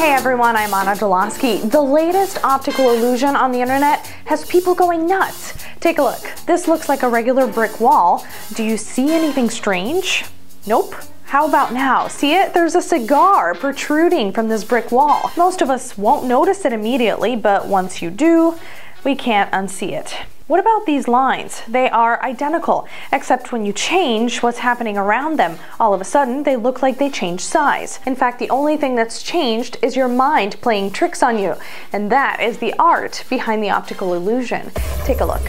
Hey everyone, I'm Anna Dolosky. The latest optical illusion on the internet has people going nuts. Take a look. This looks like a regular brick wall. Do you see anything strange? Nope. How about now? See it? There's a cigar protruding from this brick wall. Most of us won't notice it immediately, but once you do, we can't unsee it. What about these lines? They are identical, except when you change what's happening around them, all of a sudden they look like they change size. In fact, the only thing that's changed is your mind playing tricks on you, and that is the art behind the optical illusion. Take a look.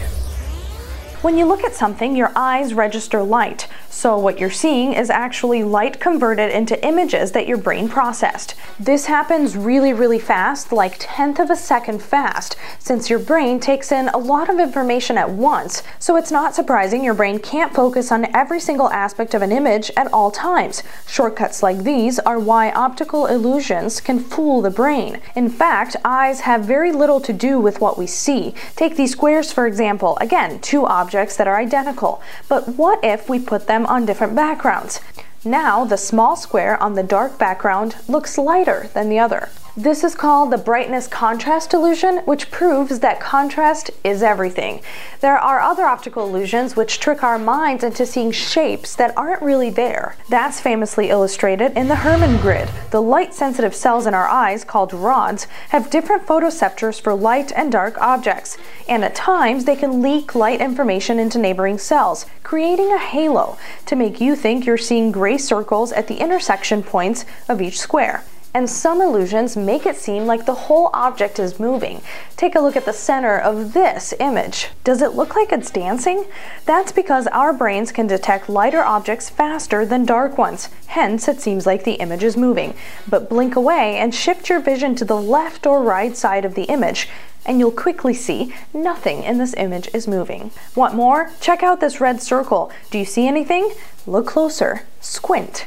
When you look at something, your eyes register light. So what you're seeing is actually light converted into images that your brain processed. This happens really, really fast, like tenth of a second fast, since your brain takes in a lot of information at once. So it's not surprising your brain can't focus on every single aspect of an image at all times. Shortcuts like these are why optical illusions can fool the brain. In fact, eyes have very little to do with what we see. Take these squares for example. Again, two objects that are identical, but what if we put them on different backgrounds? Now the small square on the dark background looks lighter than the other. This is called the brightness contrast illusion, which proves that contrast is everything. There are other optical illusions which trick our minds into seeing shapes that aren't really there. That's famously illustrated in the Hermann grid. The light-sensitive cells in our eyes, called rods, have different photoceptors for light and dark objects, and at times they can leak light information into neighboring cells, creating a halo to make you think you're seeing gray circles at the intersection points of each square and some illusions make it seem like the whole object is moving. Take a look at the center of this image. Does it look like it's dancing? That's because our brains can detect lighter objects faster than dark ones, hence it seems like the image is moving. But blink away and shift your vision to the left or right side of the image, and you'll quickly see nothing in this image is moving. Want more? Check out this red circle. Do you see anything? Look closer. Squint.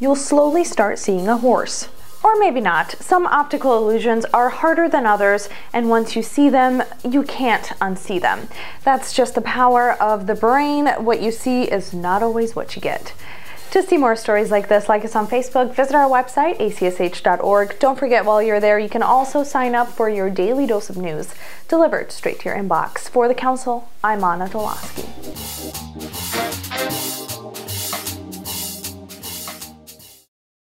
You'll slowly start seeing a horse. Or maybe not. Some optical illusions are harder than others, and once you see them, you can't unsee them. That's just the power of the brain. What you see is not always what you get. To see more stories like this, like us on Facebook, visit our website, acsh.org. Don't forget while you're there, you can also sign up for your daily dose of news delivered straight to your inbox. For the Council, I'm Anna Dolosky.